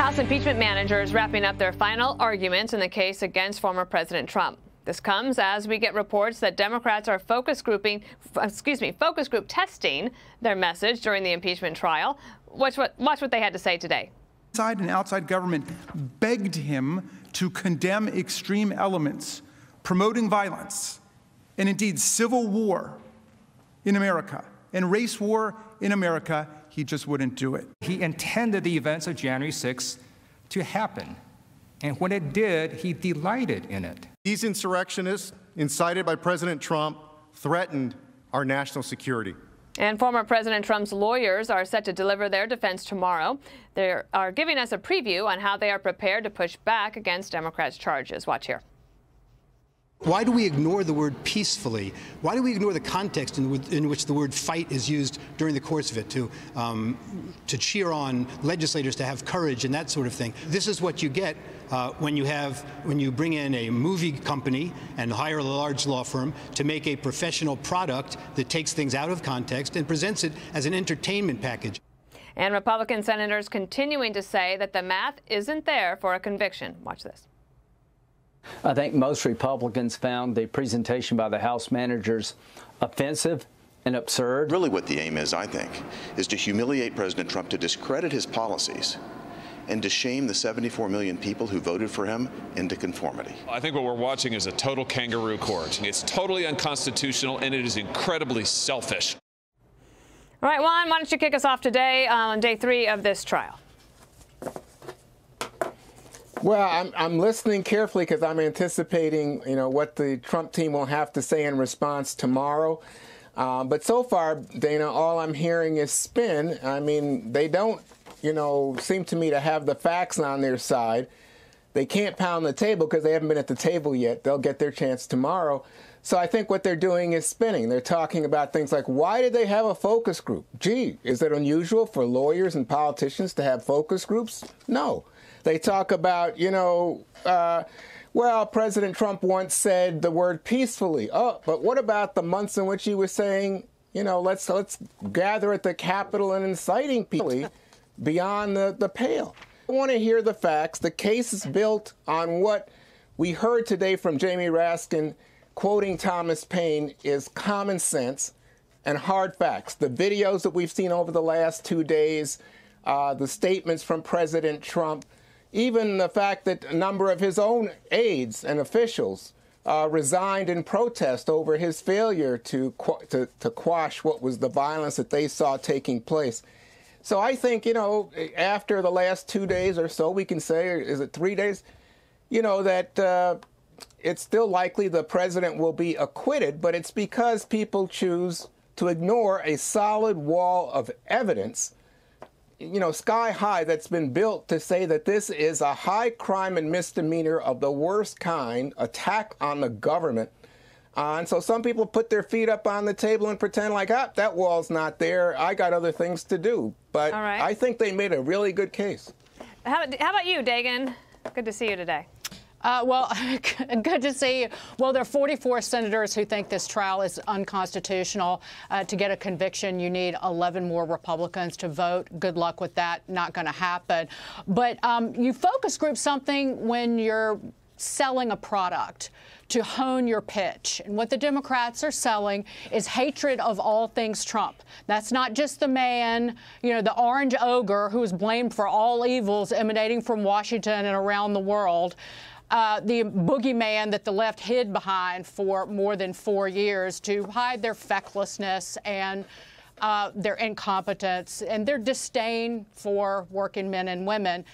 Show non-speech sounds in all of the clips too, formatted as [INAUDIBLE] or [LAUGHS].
House impeachment managers wrapping up their final arguments in the case against former President Trump. This comes as we get reports that Democrats are focus grouping, excuse me, focus group testing their message during the impeachment trial. Watch what, watch what they had to say today. Inside and outside government begged him to condemn extreme elements, promoting violence, and indeed civil war in America and race war in America. He just wouldn't do it. He intended the events of January 6th to happen. And when it did, he delighted in it. These insurrectionists, incited by President Trump, threatened our national security. And former President Trump's lawyers are set to deliver their defense tomorrow. They are giving us a preview on how they are prepared to push back against Democrats' charges. Watch here. Why do we ignore the word peacefully? Why do we ignore the context in, in which the word fight is used during the course of it to, um, to cheer on legislators to have courage and that sort of thing? This is what you get uh, when you have when you bring in a movie company and hire a large law firm to make a professional product that takes things out of context and presents it as an entertainment package. And Republican senators continuing to say that the math isn't there for a conviction. Watch this. I think most Republicans found the presentation by the House managers offensive and absurd. Really, what the aim is, I think, is to humiliate President Trump, to discredit his policies, and to shame the 74 million people who voted for him into conformity. I think what we're watching is a total kangaroo court. It's totally unconstitutional and it is incredibly selfish. All right, Juan, why don't you kick us off today uh, on day three of this trial? Well, I'm, I'm listening carefully because I'm anticipating, you know, what the Trump team will have to say in response tomorrow. Uh, but so far, Dana, all I'm hearing is spin. I mean, they don't, you know, seem to me to have the facts on their side. They can't pound the table because they haven't been at the table yet. They'll get their chance tomorrow. So I think what they're doing is spinning. They're talking about things like, why did they have a focus group? Gee, is it unusual for lawyers and politicians to have focus groups? No. They talk about, you know, uh, well, President Trump once said the word peacefully. Oh, but what about the months in which he was saying, you know, let's let's gather at the Capitol and inciting people [LAUGHS] beyond the, the pale? I want to hear the facts. The case is built on what we heard today from Jamie Raskin, quoting Thomas Paine, is common sense and hard facts. The videos that we've seen over the last two days, uh, the statements from President Trump, even the fact that a number of his own aides and officials uh, resigned in protest over his failure to, to, to quash what was the violence that they saw taking place. So I think, you know, after the last two days or so, we can say, is it three days? You know, that uh, it's still likely the president will be acquitted, but it's because people choose to ignore a solid wall of evidence you know, sky high that's been built to say that this is a high crime and misdemeanor of the worst kind, attack on the government. Uh, and so some people put their feet up on the table and pretend like, ah, that wall's not there. I got other things to do. But right. I think they made a really good case. How, how about you, Dagen? Good to see you today. Uh, well, [LAUGHS] good to see you. Well, there are 44 senators who think this trial is unconstitutional. Uh, to get a conviction, you need 11 more Republicans to vote. Good luck with that. Not going to happen. But um, you focus group something when you're selling a product to hone your pitch. And what the Democrats are selling is hatred of all things Trump. That's not just the man, you know, the orange ogre who is blamed for all evils emanating from Washington and around the world uh, the boogeyman that the left hid behind for more than four years to hide their fecklessness and uh, their incompetence and their disdain for working men and women.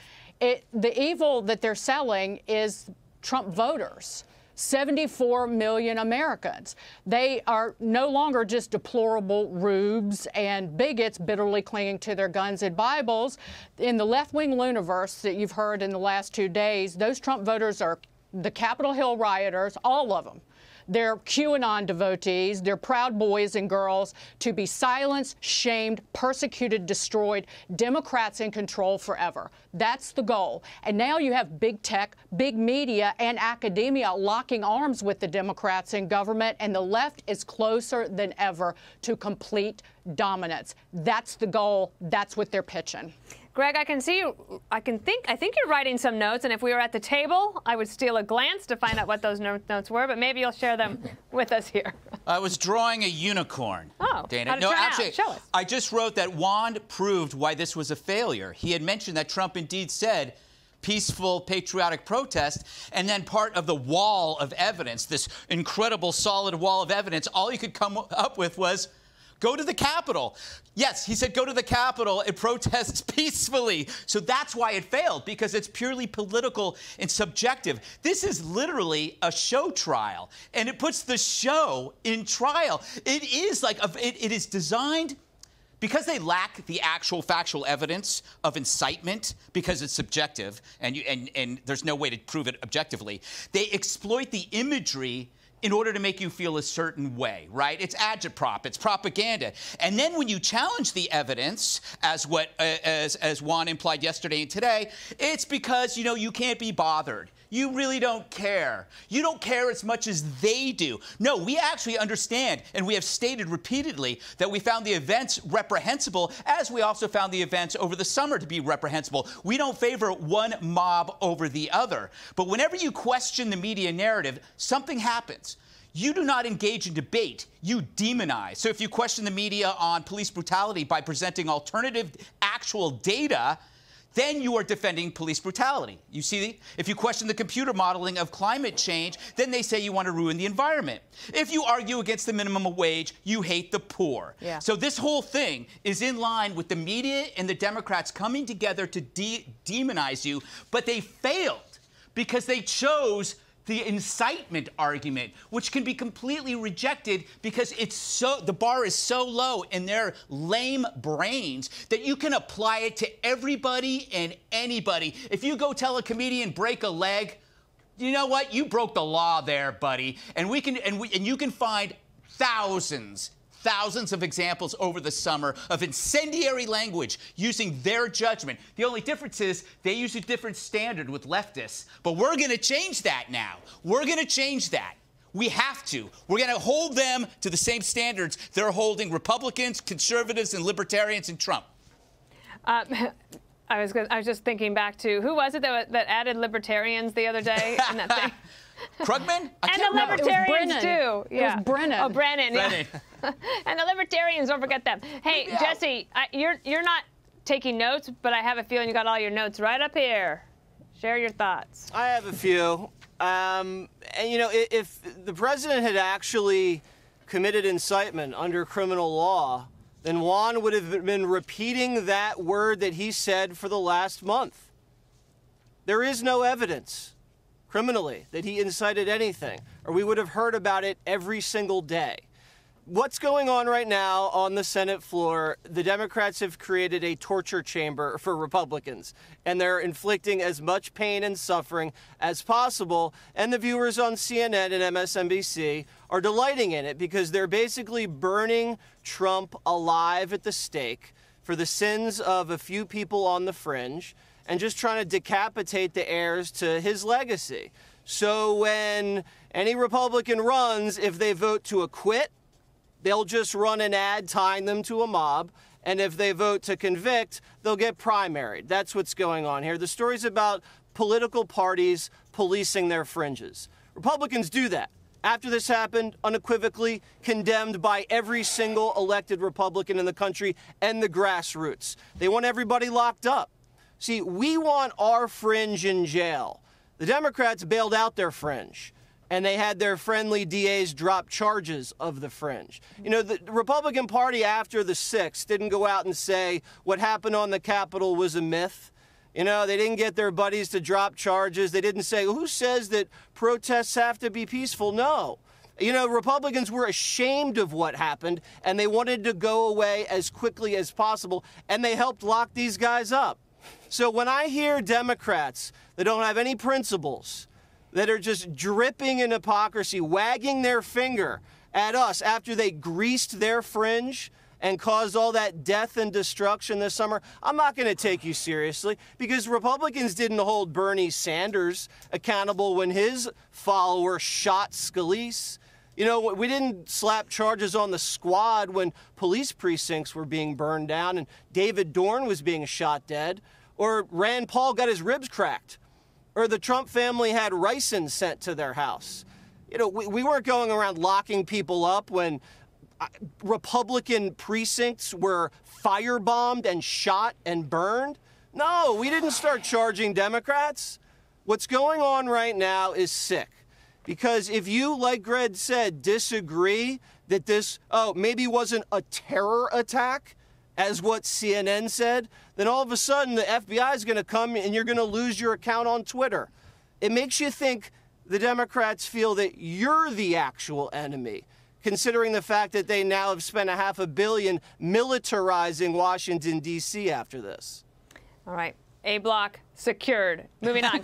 It, the evil that they're selling is Trump voters. 74 million Americans. They are no longer just deplorable rubes and bigots bitterly clinging to their guns and Bibles. In the left wing universe that you've heard in the last two days, those Trump voters are the Capitol Hill rioters, all of them. They're QAnon devotees. They're proud boys and girls to be silenced, shamed, persecuted, destroyed, Democrats in control forever. That's the goal. And now you have big tech, big media, and academia locking arms with the Democrats in government, and the left is closer than ever to complete dominance. That's the goal. That's what they're pitching. Greg, I can see you. I can think. I think you're writing some notes, and if we were at the table, I would steal a glance to find out what those notes were. But maybe you'll share them [LAUGHS] with us here. I was drawing a unicorn. Oh, Dana. how'd it no, turn out? actually, Show us. I just wrote that Juan proved why this was a failure. He had mentioned that Trump indeed said peaceful, patriotic protest, and then part of the wall of evidence, this incredible solid wall of evidence, all you could come up with was Go to the Capitol. Yes, he said go to the Capitol and protest [LAUGHS] peacefully. So that's why it failed, because it's purely political and subjective. This is literally a show trial, and it puts the show in trial. It is like, a, it, it is designed because they lack the actual factual evidence of incitement because it's subjective and, you, and, and there's no way to prove it objectively they exploit the imagery in order to make you feel a certain way, right? It's agitprop, it's propaganda. And then when you challenge the evidence, as what uh, as as Juan implied yesterday and today, it's because you know you can't be bothered. You really don't care. You don't care as much as they do. No, we actually understand, and we have stated repeatedly that we found the events reprehensible, as we also found the events over the summer to be reprehensible. We don't favor one mob over the other. But whenever you question the media narrative, something happens. You do not engage in debate, you demonize. So if you question the media on police brutality by presenting alternative actual data, then you are defending police brutality. You see, if you question the computer modeling of climate change, then they say you want to ruin the environment. If you argue against the minimum wage, you hate the poor. Yeah. So this whole thing is in line with the media and the Democrats coming together to de- demonize you, but they failed because they chose the incitement argument, which can be completely rejected because it's so the bar is so low in their lame brains that you can apply it to everybody and anybody. If you go tell a comedian break a leg, you know what? You broke the law there, buddy. And we can and we and you can find thousands thousands of examples over the summer of incendiary language using their judgment. The only difference is they use a different standard with leftists. But we're going to change that now. We're going to change that. We have to. We're going to hold them to the same standards they're holding Republicans, conservatives, and libertarians and Trump. Uh, [LAUGHS] I was gonna, I was just thinking back to who was it that, that added libertarians the other day in that thing. [LAUGHS] Krugman? I and the libertarians Brennan. too. It was Brennan. Oh, Brennan. yeah. Brennan. [LAUGHS] and the libertarians, don't forget them. Hey, Yeah. Jesse, I, you're you're not taking notes, but I have a feeling you got all your notes right up here. Share your thoughts. I have a few. Um, and you know, i- if the president had actually committed incitement under criminal law, then Juan would have been repeating that word that he said for the last month. There is no evidence criminally that he incited anything, or we would have heard about it every single day. What's going on right now on the Senate floor? The Democrats have created a torture chamber for Republicans, and they're inflicting as much pain and suffering as possible. And the viewers on CNN and MSNBC are delighting in it because they're basically burning Trump alive at the stake for the sins of a few people on the fringe and just trying to decapitate the heirs to his legacy. So when any Republican runs, if they vote to acquit, they'll just run an ad tying them to a mob. And if they vote to convict, they'll get primaried. That's what's going on here. The story's about political parties policing their fringes. Republicans do that. After this happened, unequivocally condemned by every single elected Republican in the country and the grassroots. They want everybody locked up. See, we want our fringe in jail. The Democrats bailed out their fringe and they had their friendly DAs drop charges of the fringe. You know, the Republican Party after the 6th didn't go out and say what happened on the Capitol was a myth. You know, they didn't get their buddies to drop charges. They didn't say, who says that protests have to be peaceful? No. You know, Republicans were ashamed of what happened and they wanted to go away as quickly as possible, and they helped lock these guys up. So when I hear Democrats that don't have any principles, that are just dripping in hypocrisy, wagging their finger at us after they greased their fringe and caused all that death and destruction this summer, I'm not going to take you seriously because Republicans didn't hold Bernie Sanders accountable when his follower shot Scalise. You know, we didn't slap charges on the squad when police precincts were being burned down and David Dorn was being shot dead. Or Rand Paul got his ribs cracked, or the Trump family had ricin sent to their house. You know, we, we weren't going around locking people up when uh, Republican precincts were firebombed and shot and burned. No, we didn't start charging Democrats. What's going on right now is sick. Because if you, like Greg said, disagree that this, oh, maybe wasn't a terror attack, as what CNN said, then all of a sudden the FBI is going to come and you're going to lose your account on Twitter. It makes you think the Democrats feel that you're the actual enemy, considering the fact that they now have spent a half a billion militarizing Washington, D.C. after this. All right. A block secured. Moving on. [LAUGHS]